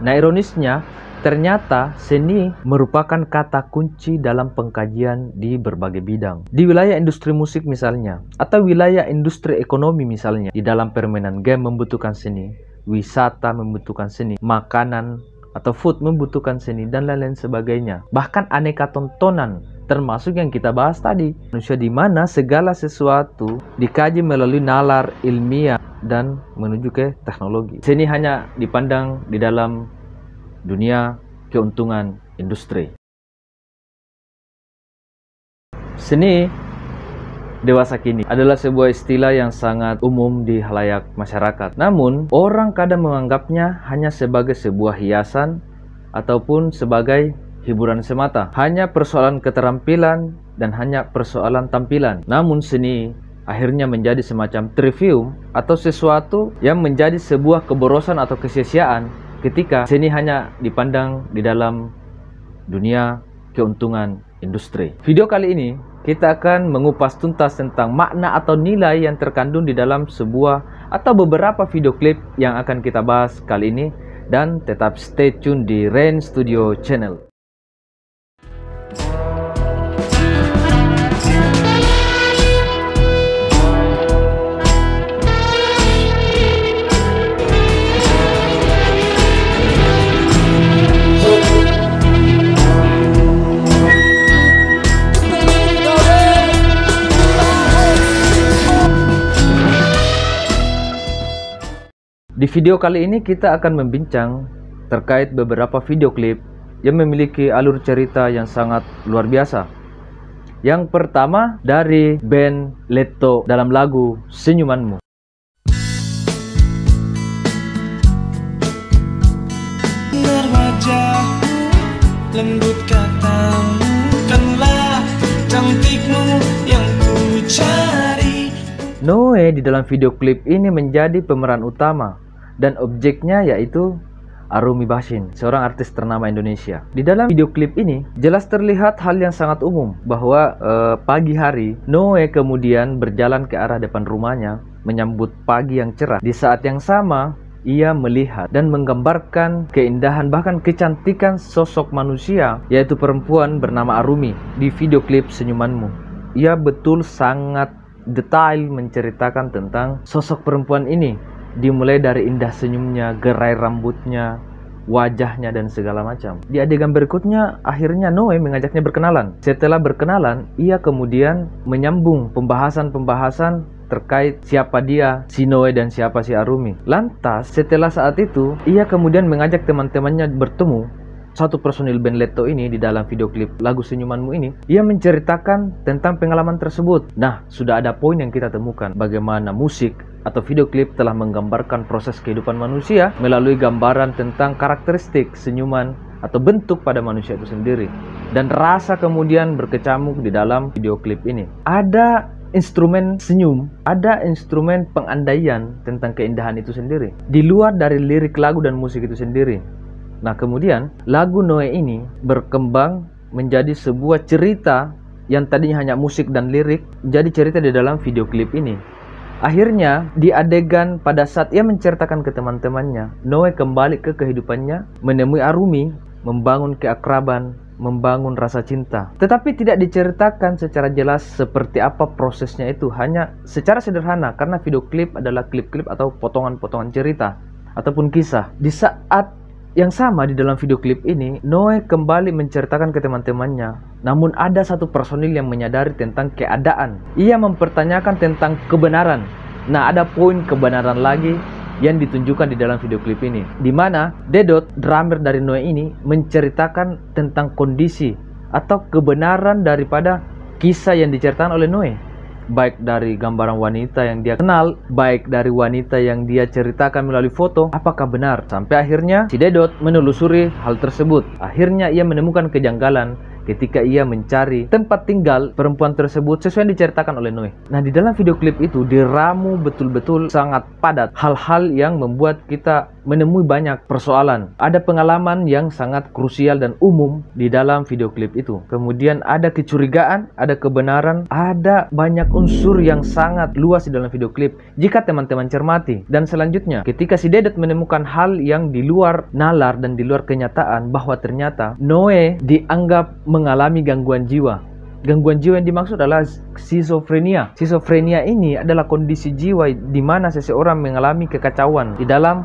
Nah ironisnya, ternyata seni merupakan kata kunci dalam pengkajian di berbagai bidang. Di wilayah industri musik misalnya, atau wilayah industri ekonomi misalnya, di dalam permainan game membutuhkan seni, wisata membutuhkan seni, makanan atau food membutuhkan seni, dan lain-lain sebagainya. Bahkan aneka tontonan termasuk yang kita bahas tadi. Manusia di mana segala sesuatu dikaji melalui nalar ilmiah dan menuju ke teknologi. Seni hanya dipandang di dalam dunia keuntungan industri. Seni dewasa kini adalah sebuah istilah yang sangat umum di halayak masyarakat. Namun, orang kadang menganggapnya hanya sebagai sebuah hiasan ataupun sebagai hiburan semata, hanya persoalan keterampilan dan hanya persoalan tampilan. Namun seni akhirnya menjadi semacam trivium atau sesuatu yang menjadi sebuah keborosan atau kesia-siaan ketika seni hanya dipandang di dalam dunia keuntungan industri. Video kali ini kita akan mengupas tuntas tentang makna atau nilai yang terkandung di dalam sebuah atau beberapa video klip yang akan kita bahas kali ini dan tetap stay tune di Rain Studio Channel. Video kali ini kita akan membincang terkait beberapa video klip yang memiliki alur cerita yang sangat luar biasa. Yang pertama dari band Leto dalam lagu Senyumanmu. Berwajah lembut katamu kanlah cantikmu yang ku cari. Noe di dalam video klip ini menjadi pemeran utama dan objeknya yaitu Arumi Bashin, seorang artis ternama Indonesia. Di dalam video klip ini jelas terlihat hal yang sangat umum bahwa eh, pagi hari Noe kemudian berjalan ke arah depan rumahnya menyambut pagi yang cerah. Di saat yang sama ia melihat dan menggambarkan keindahan bahkan kecantikan sosok manusia yaitu perempuan bernama Arumi di video klip Senyumanmu. Ia betul sangat detail menceritakan tentang sosok perempuan ini dimulai dari indah senyumnya, gerai rambutnya, wajahnya dan segala macam. Di adegan berikutnya akhirnya Noe mengajaknya berkenalan. Setelah berkenalan, ia kemudian menyambung pembahasan-pembahasan terkait siapa dia, si Noe dan siapa si Arumi. Lantas, setelah saat itu, ia kemudian mengajak teman-temannya bertemu satu personil band Leto ini di dalam video klip lagu Senyumanmu ini, ia menceritakan tentang pengalaman tersebut. Nah, sudah ada poin yang kita temukan bagaimana musik atau video klip telah menggambarkan proses kehidupan manusia melalui gambaran tentang karakteristik senyuman atau bentuk pada manusia itu sendiri. Dan rasa kemudian berkecamuk di dalam video klip ini. Ada instrumen senyum ada instrumen pengandaian tentang keindahan itu sendiri. Di luar dari lirik lagu dan musik itu sendiri. Nah kemudian lagu Noe ini berkembang menjadi sebuah cerita yang tadinya hanya musik dan lirik jadi cerita di dalam video klip ini Akhirnya, di adegan pada saat ia menceritakan ke teman-temannya, Noe kembali ke kehidupannya, menemui Arumi, membangun keakraban, membangun rasa cinta. Tetapi tidak diceritakan secara jelas seperti apa prosesnya itu, hanya secara sederhana karena video klip adalah klip-klip atau potongan-potongan cerita ataupun kisah. Di saat yang sama di dalam video klip ini, Noe kembali menceritakan ke teman-temannya. Namun ada satu personil yang menyadari tentang keadaan. Ia mempertanyakan tentang kebenaran. Nah, ada poin kebenaran lagi yang ditunjukkan di dalam video klip ini. Di mana Dedot, drummer dari Noe ini, menceritakan tentang kondisi atau kebenaran daripada kisah yang diceritakan oleh Noe baik dari gambaran wanita yang dia kenal, baik dari wanita yang dia ceritakan melalui foto, apakah benar? Sampai akhirnya si Dedot menelusuri hal tersebut. Akhirnya ia menemukan kejanggalan ketika ia mencari tempat tinggal perempuan tersebut sesuai yang diceritakan oleh Noe. Nah, di dalam video klip itu diramu betul-betul sangat padat hal-hal yang membuat kita menemui banyak persoalan. Ada pengalaman yang sangat krusial dan umum di dalam video klip itu. Kemudian ada kecurigaan, ada kebenaran, ada banyak unsur yang sangat luas di dalam video klip. Jika teman-teman cermati. Dan selanjutnya, ketika si Dedet menemukan hal yang di luar nalar dan di luar kenyataan bahwa ternyata Noe dianggap mengalami gangguan jiwa Gangguan jiwa yang dimaksud adalah schizophrenia. Schizophrenia ini adalah kondisi jiwa di mana seseorang mengalami kekacauan di dalam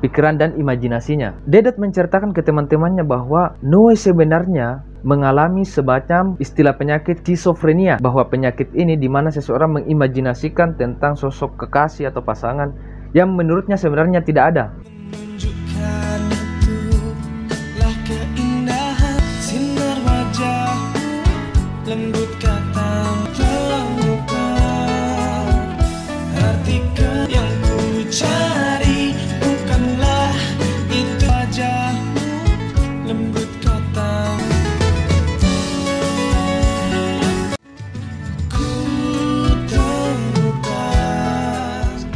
pikiran dan imajinasinya. Dedet menceritakan ke teman-temannya bahwa Noe sebenarnya mengalami semacam istilah penyakit schizophrenia bahwa penyakit ini di mana seseorang mengimajinasikan tentang sosok kekasih atau pasangan yang menurutnya sebenarnya tidak ada.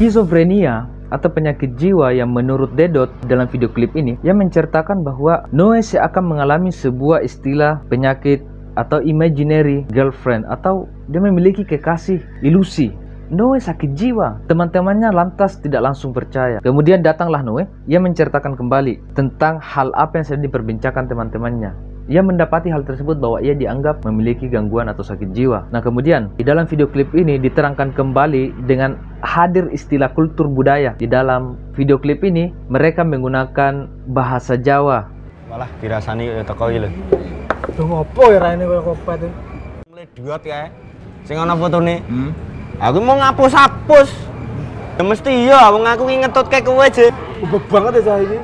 Skizofrenia atau penyakit jiwa yang menurut Dedot dalam video klip ini yang menceritakan bahwa Noe akan mengalami sebuah istilah penyakit atau imaginary girlfriend atau dia memiliki kekasih ilusi Noe sakit jiwa. Teman-temannya lantas tidak langsung percaya. Kemudian datanglah Noe. Ia menceritakan kembali tentang hal apa yang sedang diperbincangkan teman-temannya. Ia mendapati hal tersebut bahwa ia dianggap memiliki gangguan atau sakit jiwa. Nah kemudian di dalam video klip ini diterangkan kembali dengan hadir istilah kultur budaya. Di dalam video klip ini mereka menggunakan bahasa Jawa. Malah dirasani toko ini Lho ngopo ya raine koyo kopet iki? Mulai duat ya. Sing ana fotone. Hmm. Aku mau ngapus-hapus. Ya mesti iya, wong aku ki ngetut kayak kowe aja. Ubek banget ya saya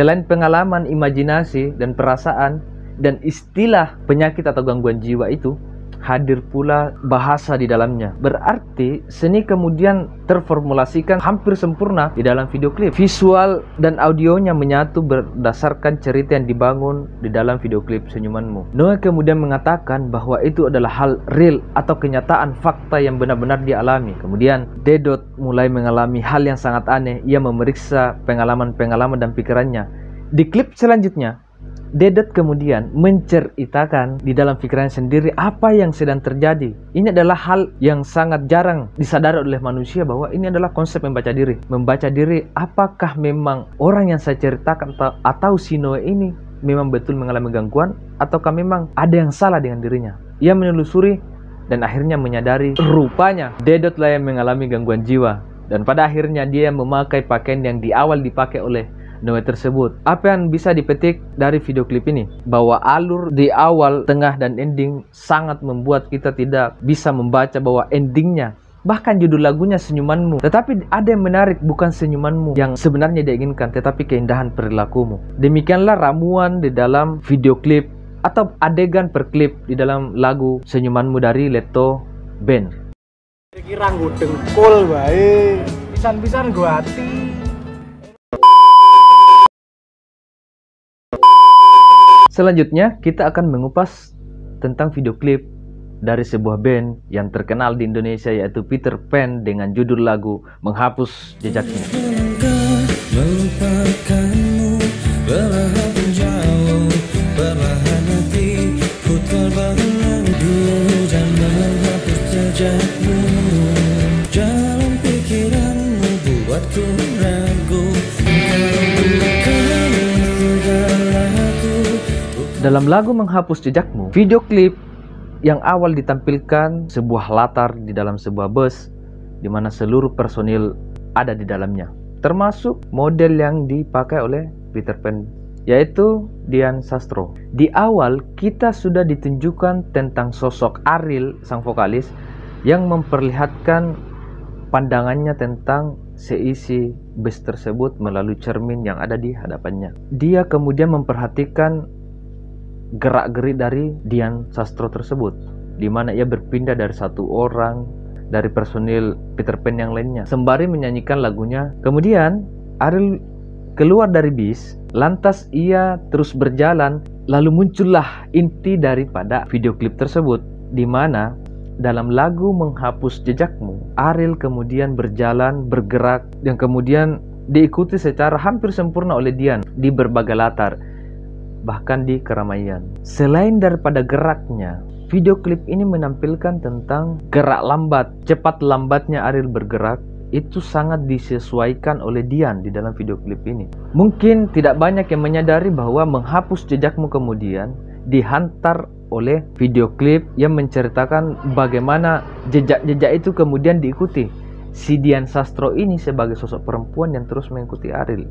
Selain pengalaman imajinasi dan perasaan dan istilah penyakit atau gangguan jiwa itu, hadir pula bahasa di dalamnya. Berarti seni kemudian terformulasikan hampir sempurna di dalam video klip. Visual dan audionya menyatu berdasarkan cerita yang dibangun di dalam video klip Senyumanmu. Noah kemudian mengatakan bahwa itu adalah hal real atau kenyataan fakta yang benar-benar dialami. Kemudian Dedot mulai mengalami hal yang sangat aneh. Ia memeriksa pengalaman-pengalaman dan pikirannya. Di klip selanjutnya, Dedet kemudian menceritakan di dalam pikirannya sendiri apa yang sedang terjadi. Ini adalah hal yang sangat jarang disadari oleh manusia bahwa ini adalah konsep membaca diri. Membaca diri apakah memang orang yang saya ceritakan atau, atau Sinoe ini memang betul mengalami gangguan ataukah memang ada yang salah dengan dirinya. Ia menelusuri dan akhirnya menyadari rupanya Dedot lah yang mengalami gangguan jiwa. Dan pada akhirnya dia memakai pakaian yang di awal dipakai oleh Noe tersebut. Apa yang bisa dipetik dari video klip ini? Bahwa alur di awal, tengah, dan ending sangat membuat kita tidak bisa membaca bahwa endingnya Bahkan judul lagunya senyumanmu. Tetapi ada yang menarik bukan senyumanmu Yang sebenarnya diinginkan Tetapi keindahan perilakumu. Demikianlah ramuan di dalam video klip Atau adegan per klip di dalam lagu Senyumanmu dari Leto Band. Kira gue dengkul baik. Pisan-pisan gue hati Selanjutnya, kita akan mengupas tentang video klip dari sebuah band yang terkenal di Indonesia yaitu Peter Pan dengan judul lagu Menghapus Jejaknya. Jalan Dalam lagu Menghapus Jejakmu, video klip yang awal ditampilkan sebuah latar di dalam sebuah bus di mana seluruh personil ada di dalamnya. Termasuk model yang dipakai oleh Peter Pan yaitu Dian Sastro. Di awal kita sudah ditunjukkan tentang sosok Ariel sang vokalis yang memperlihatkan pandangannya tentang seisi bus tersebut melalui cermin yang ada di hadapannya. Dia kemudian memperhatikan gerak-gerik dari Dian Sastro tersebut di mana ia berpindah dari satu orang dari personil Peter Pan yang lainnya sembari menyanyikan lagunya. Kemudian Ariel keluar dari bis lantas ia terus berjalan lalu muncullah inti daripada video klip tersebut di mana dalam lagu menghapus jejakmu, Ariel kemudian berjalan, bergerak, dan kemudian diikuti secara hampir sempurna oleh Dian di berbagai latar, bahkan di keramaian. Selain daripada geraknya, video klip ini menampilkan tentang gerak lambat, cepat lambatnya Ariel bergerak, itu sangat disesuaikan oleh Dian di dalam video klip ini. Mungkin tidak banyak yang menyadari bahwa menghapus jejakmu kemudian dihantar oleh video klip yang menceritakan bagaimana jejak-jejak itu kemudian diikuti. Si Dian Sastro ini sebagai sosok perempuan yang terus mengikuti Ariel.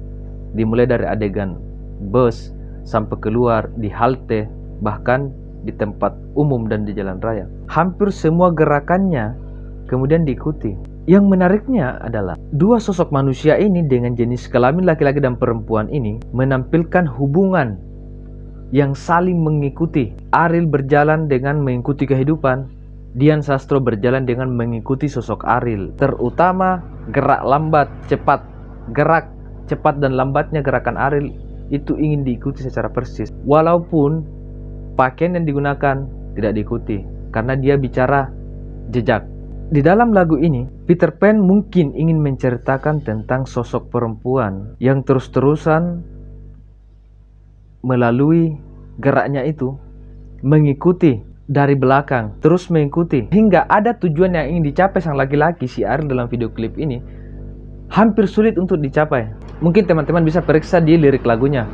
Dimulai dari adegan bus sampai keluar di halte bahkan di tempat umum dan di jalan raya. Hampir semua gerakannya kemudian diikuti. Yang menariknya adalah dua sosok manusia ini dengan jenis kelamin laki-laki dan perempuan ini menampilkan hubungan yang saling mengikuti. Ariel berjalan dengan mengikuti kehidupan, Dian Sastro berjalan dengan mengikuti sosok Ariel, terutama gerak lambat, cepat, gerak cepat dan lambatnya gerakan Ariel itu ingin diikuti secara persis. Walaupun pakaian yang digunakan tidak diikuti karena dia bicara jejak di dalam lagu ini, Peter Pan mungkin ingin menceritakan tentang sosok perempuan yang terus-terusan melalui geraknya itu mengikuti dari belakang, terus mengikuti hingga ada tujuan yang ingin dicapai sang laki-laki si Ariel dalam video klip ini hampir sulit untuk dicapai. Mungkin teman-teman bisa periksa di lirik lagunya.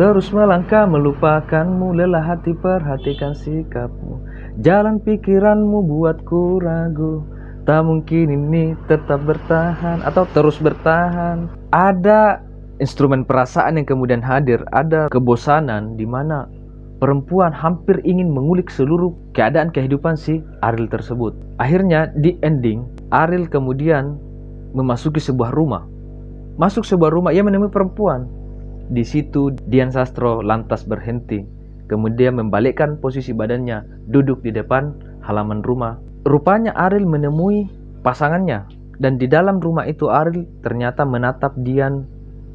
Terus melangkah melupakanmu lelah hati perhatikan sikapmu. Jalan pikiranmu buatku ragu. Tak mungkin ini tetap bertahan Atau terus bertahan. Ada instrumen perasaan yang kemudian hadir. Ada kebosanan di mana perempuan hampir ingin mengulik seluruh keadaan kehidupan si Ariel tersebut. Akhirnya di ending Ariel kemudian memasuki sebuah rumah. Masuk sebuah rumah ia menemui perempuan. Di situ Dian Sastro lantas berhenti. Kemudian membalikkan posisi badannya, duduk di depan halaman rumah. Rupanya Ariel menemui pasangannya. Dan di dalam rumah itu Ariel ternyata menatap Dian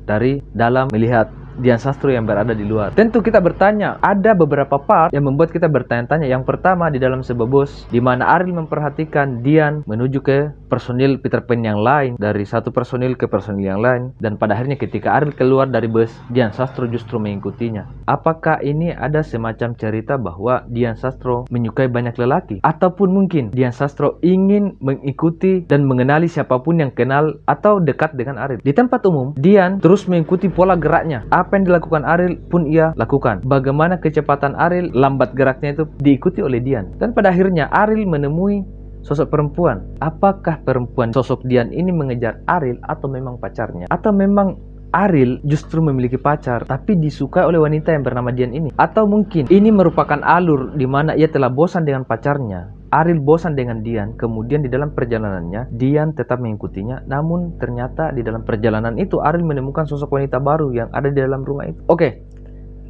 dari dalam melihat Dian Sastro yang berada di luar. Tentu kita bertanya, ada beberapa part yang membuat kita bertanya-tanya. Yang pertama di dalam sebuah bus, di mana Ariel memperhatikan Dian menuju ke personil Peter Pan yang lain, dari satu personil ke personil yang lain, dan pada akhirnya ketika Ariel keluar dari bus, Dian Sastro justru mengikutinya. Apakah ini ada semacam cerita bahwa Dian Sastro menyukai banyak lelaki? Ataupun mungkin Dian Sastro ingin mengikuti dan mengenali siapa pun yang kenal atau dekat dengan Ariel. Di tempat umum, Dian terus mengikuti pola geraknya yang dilakukan Ariel pun ia lakukan. Bagaimana kecepatan Ariel, lambat geraknya itu diikuti oleh Dian. Dan pada akhirnya Ariel menemui sosok perempuan. Apakah perempuan sosok Dian ini mengejar Ariel atau memang pacarnya? Atau memang Ariel justru memiliki pacar tapi disukai oleh wanita yang bernama Dian ini atau mungkin ini merupakan alur di mana ia telah bosan dengan pacarnya Ariel bosan dengan Dian, kemudian di dalam perjalanannya Dian tetap mengikutinya, namun ternyata di dalam perjalanan itu Ariel menemukan sosok wanita baru yang ada di dalam rumah itu. Oke,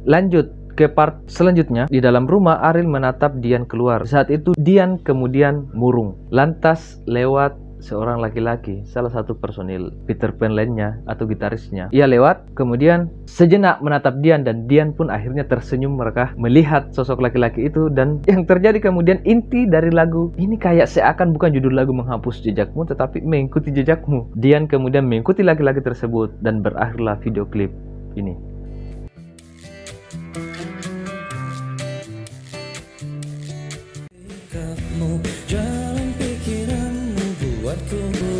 lanjut ke part selanjutnya. Di dalam rumah Ariel menatap Dian keluar. Saat itu Dian kemudian murung, lantas lewat seorang laki-laki, salah satu personil Peter Pan lainnya atau gitarisnya. Ia lewat, kemudian sejenak menatap Dian dan Dian pun akhirnya tersenyum mereka melihat sosok laki-laki itu dan yang terjadi kemudian inti dari lagu ini kayak seakan bukan judul lagu menghapus jejakmu tetapi mengikuti jejakmu. Dian kemudian mengikuti laki-laki tersebut dan berakhirlah video klip ini.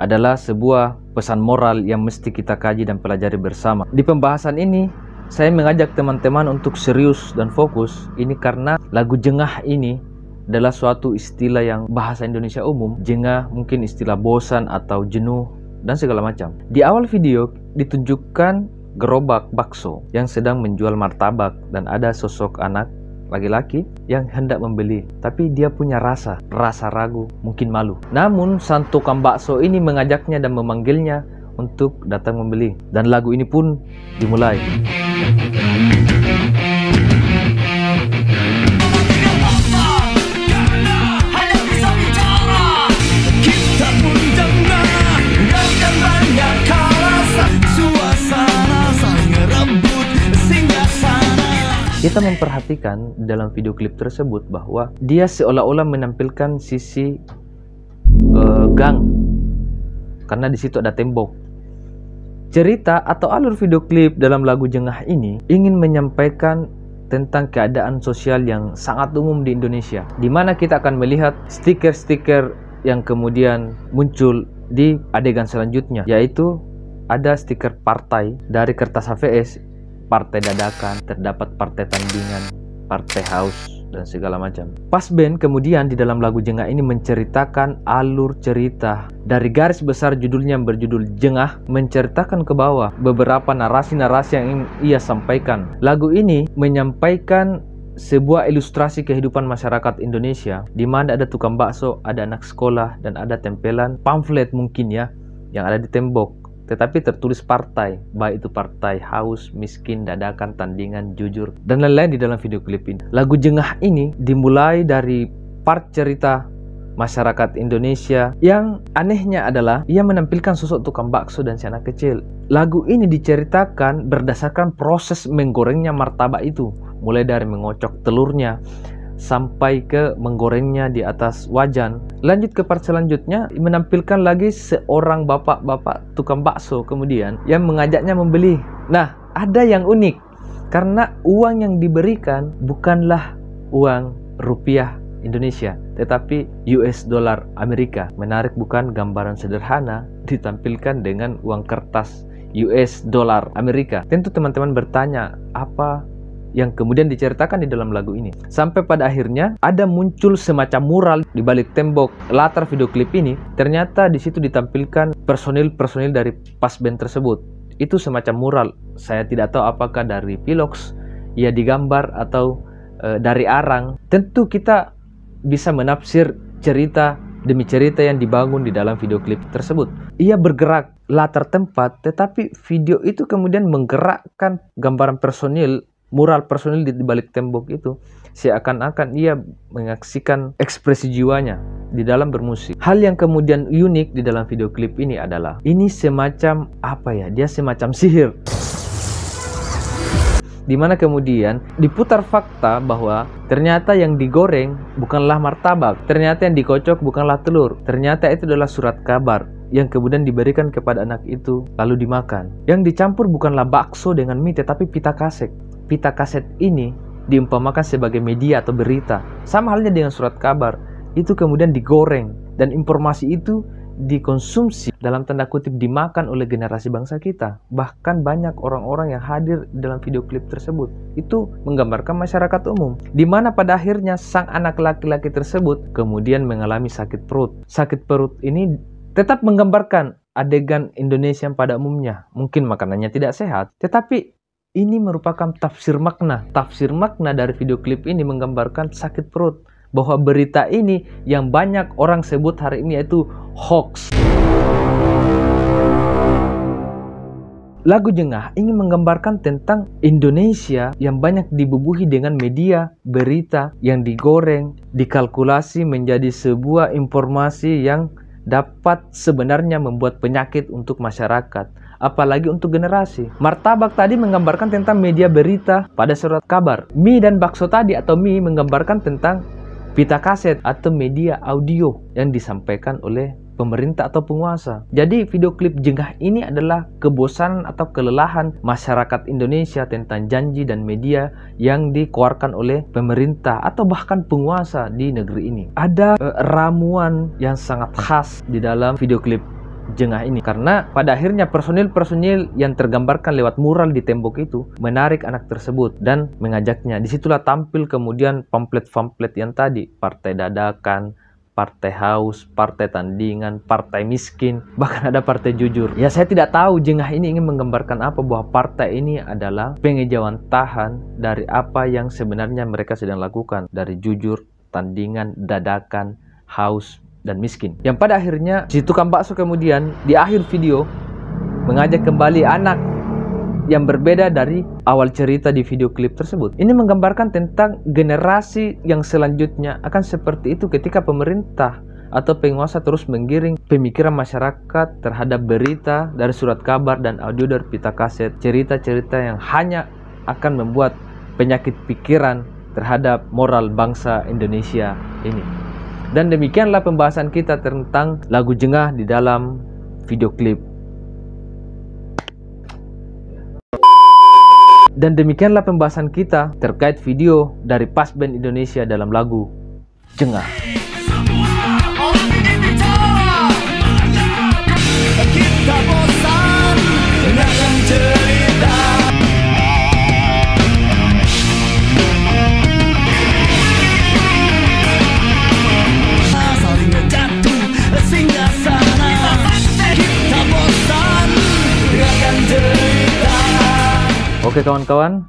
adalah sebuah pesan moral yang mesti kita kaji dan pelajari bersama. Di pembahasan ini, saya mengajak teman-teman untuk serius dan fokus. Ini karena lagu Jengah ini adalah suatu istilah yang bahasa Indonesia umum. Jengah mungkin istilah bosan atau jenuh dan segala macam. Di awal video ditunjukkan gerobak bakso yang sedang menjual martabak dan ada sosok anak laki-laki yang hendak membeli, tapi dia punya rasa, rasa ragu, mungkin malu. Namun sang tukang bakso ini mengajaknya dan memanggilnya untuk datang membeli. Dan lagu ini pun dimulai. Kita memperhatikan dalam video klip tersebut bahwa dia seolah-olah menampilkan sisi uh, gang karena di situ ada tembok. Cerita atau alur video klip dalam lagu Jengah ini ingin menyampaikan tentang keadaan sosial yang sangat umum di Indonesia, di mana kita akan melihat stiker-stiker yang kemudian muncul di adegan selanjutnya, yaitu ada stiker partai dari kertas HVS partai dadakan, terdapat partai tandingan, partai haus, dan segala macam. Pas band kemudian di dalam lagu Jengah ini menceritakan alur cerita. Dari garis besar judulnya yang berjudul Jengah menceritakan ke bawah beberapa narasi-narasi yang ia sampaikan. Lagu ini menyampaikan sebuah ilustrasi kehidupan masyarakat Indonesia di mana ada tukang bakso, ada anak sekolah dan ada tempelan pamflet mungkin ya yang ada di tembok tetapi tertulis partai, baik itu partai haus, miskin, dadakan, tandingan, jujur, dan lain-lain di dalam video klip ini. Lagu Jengah ini dimulai dari part cerita masyarakat Indonesia yang anehnya adalah ia menampilkan sosok tukang bakso dan si anak kecil. Lagu ini diceritakan berdasarkan proses menggorengnya martabak itu, mulai dari mengocok telurnya, sampai ke menggorengnya di atas wajan. Lanjut ke part selanjutnya menampilkan lagi seorang bapak-bapak tukang bakso kemudian yang mengajaknya membeli. Nah, ada yang unik karena uang yang diberikan bukanlah uang rupiah Indonesia, tetapi US dollar Amerika. Menarik bukan gambaran sederhana ditampilkan dengan uang kertas US dollar Amerika. Tentu teman-teman bertanya, apa yang kemudian diceritakan di dalam lagu ini. Sampai pada akhirnya ada muncul semacam mural di balik tembok latar video klip ini. Ternyata di situ ditampilkan personil-personil dari pas band tersebut. Itu semacam mural. Saya tidak tahu apakah dari Pilox ya digambar atau e, dari arang. Tentu kita bisa menafsir cerita demi cerita yang dibangun di dalam video klip tersebut. Ia bergerak latar tempat, tetapi video itu kemudian menggerakkan gambaran personil mural personil di balik tembok itu seakan-akan ia menyaksikan ekspresi jiwanya di dalam bermusik. Hal yang kemudian unik di dalam video klip ini adalah ini semacam apa ya? Dia semacam sihir. Di mana kemudian diputar fakta bahwa ternyata yang digoreng bukanlah martabak, ternyata yang dikocok bukanlah telur, ternyata itu adalah surat kabar yang kemudian diberikan kepada anak itu lalu dimakan. Yang dicampur bukanlah bakso dengan mie tetapi pita kasek pita kaset ini diumpamakan sebagai media atau berita. Sama halnya dengan surat kabar, itu kemudian digoreng dan informasi itu dikonsumsi dalam tanda kutip dimakan oleh generasi bangsa kita. Bahkan banyak orang-orang yang hadir dalam video klip tersebut itu menggambarkan masyarakat umum di mana pada akhirnya sang anak laki-laki tersebut kemudian mengalami sakit perut. Sakit perut ini tetap menggambarkan adegan Indonesia pada umumnya. Mungkin makanannya tidak sehat, tetapi ini merupakan tafsir makna. Tafsir makna dari video klip ini menggambarkan sakit perut. Bahwa berita ini yang banyak orang sebut hari ini yaitu hoax. Lagu Jengah ingin menggambarkan tentang Indonesia yang banyak dibubuhi dengan media berita yang digoreng, dikalkulasi menjadi sebuah informasi yang dapat sebenarnya membuat penyakit untuk masyarakat apalagi untuk generasi. Martabak tadi menggambarkan tentang media berita pada surat kabar. Mie dan bakso tadi atau mie menggambarkan tentang pita kaset atau media audio yang disampaikan oleh pemerintah atau penguasa. Jadi video klip jengah ini adalah kebosanan atau kelelahan masyarakat Indonesia tentang janji dan media yang dikeluarkan oleh pemerintah atau bahkan penguasa di negeri ini. Ada uh, ramuan yang sangat khas di dalam video klip jengah ini karena pada akhirnya personil-personil yang tergambarkan lewat mural di tembok itu menarik anak tersebut dan mengajaknya. Di situlah tampil kemudian pamflet-pamflet yang tadi, partai dadakan, partai haus, partai tandingan, partai miskin, bahkan ada partai jujur. Ya saya tidak tahu jengah ini ingin menggambarkan apa bahwa partai ini adalah pengejauhan tahan dari apa yang sebenarnya mereka sedang lakukan dari jujur, tandingan, dadakan, haus, dan miskin. Yang pada akhirnya si tukang bakso kemudian di akhir video mengajak kembali anak yang berbeda dari awal cerita di video klip tersebut. Ini menggambarkan tentang generasi yang selanjutnya akan seperti itu ketika pemerintah atau penguasa terus menggiring pemikiran masyarakat terhadap berita dari surat kabar dan audio dari pita kaset, cerita-cerita yang hanya akan membuat penyakit pikiran terhadap moral bangsa Indonesia ini. Dan demikianlah pembahasan kita tentang lagu jengah di dalam video klip Dan demikianlah pembahasan kita terkait video dari Pas Band Indonesia dalam lagu Jengah. Oke kawan-kawan,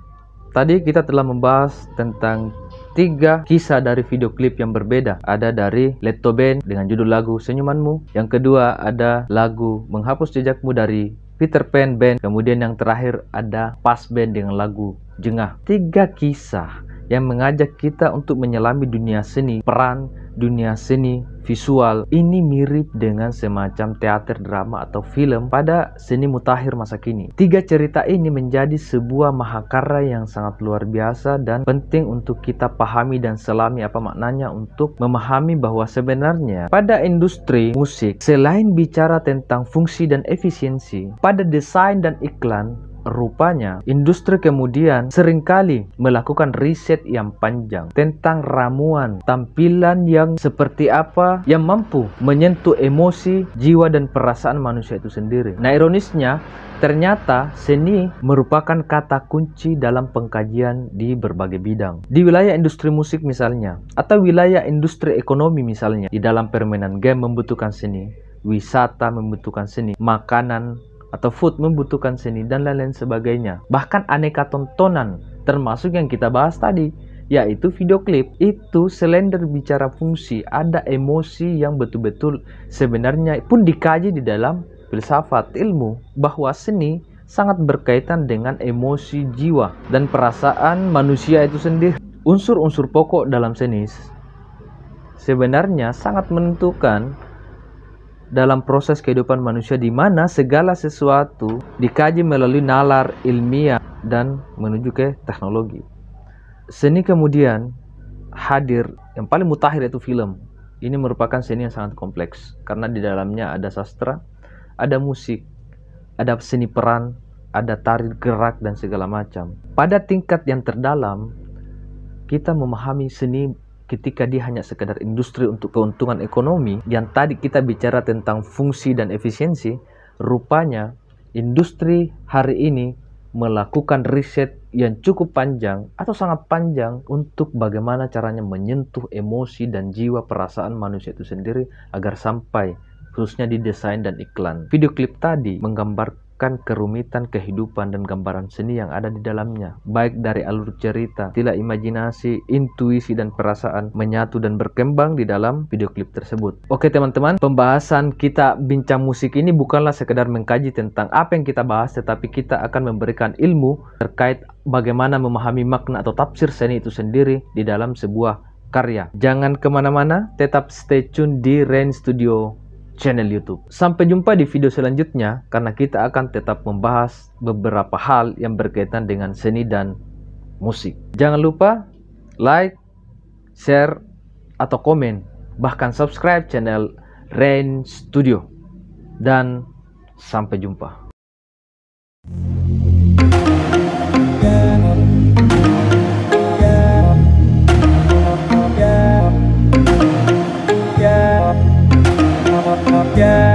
tadi kita telah membahas tentang tiga kisah dari video klip yang berbeda. Ada dari Leto Band dengan judul lagu Senyumanmu. Yang kedua ada lagu Menghapus Jejakmu dari Peter Pan Band. Kemudian yang terakhir ada Pas Band dengan lagu Jengah. Tiga kisah yang mengajak kita untuk menyelami dunia seni, peran, dunia seni visual ini mirip dengan semacam teater drama atau film pada seni mutakhir masa kini. Tiga cerita ini menjadi sebuah mahakarya yang sangat luar biasa dan penting untuk kita pahami dan selami apa maknanya untuk memahami bahwa sebenarnya pada industri musik selain bicara tentang fungsi dan efisiensi, pada desain dan iklan Rupanya, industri kemudian sering kali melakukan riset yang panjang tentang ramuan tampilan yang seperti apa yang mampu menyentuh emosi, jiwa, dan perasaan manusia itu sendiri. Nah, ironisnya, ternyata seni merupakan kata kunci dalam pengkajian di berbagai bidang. Di wilayah industri musik misalnya, atau wilayah industri ekonomi misalnya, di dalam permainan game membutuhkan seni, wisata membutuhkan seni, makanan atau food membutuhkan seni dan lain-lain sebagainya. Bahkan aneka tontonan termasuk yang kita bahas tadi yaitu video klip itu selain bicara fungsi ada emosi yang betul-betul sebenarnya pun dikaji di dalam filsafat ilmu bahwa seni sangat berkaitan dengan emosi jiwa dan perasaan manusia itu sendiri unsur-unsur pokok dalam seni sebenarnya sangat menentukan dalam proses kehidupan manusia di mana segala sesuatu dikaji melalui nalar ilmiah dan menuju ke teknologi. Seni kemudian hadir yang paling mutakhir yaitu film. Ini merupakan seni yang sangat kompleks karena di dalamnya ada sastra, ada musik, ada seni peran, ada tari gerak dan segala macam. Pada tingkat yang terdalam, kita memahami seni ketika dia hanya sekedar industri untuk keuntungan ekonomi yang tadi kita bicara tentang fungsi dan efisiensi rupanya industri hari ini melakukan riset yang cukup panjang atau sangat panjang untuk bagaimana caranya menyentuh emosi dan jiwa perasaan manusia itu sendiri agar sampai khususnya di desain dan iklan. Video klip tadi menggambar kerumitan kehidupan dan gambaran seni yang ada di dalamnya, baik dari alur cerita, tila imajinasi, intuisi, dan perasaan menyatu dan berkembang di dalam video klip tersebut. Oke teman-teman, pembahasan kita bincang musik ini bukanlah sekedar mengkaji tentang apa yang kita bahas, tetapi kita akan memberikan ilmu terkait bagaimana memahami makna atau tafsir seni itu sendiri di dalam sebuah karya. Jangan ke mana-mana, tetap stay tune di Rain Studio channel YouTube. Sampai jumpa di video selanjutnya karena kita akan tetap membahas beberapa hal yang berkaitan dengan seni dan musik. Jangan lupa like, share, atau komen, bahkan subscribe channel Rain Studio. Dan sampai jumpa. yeah.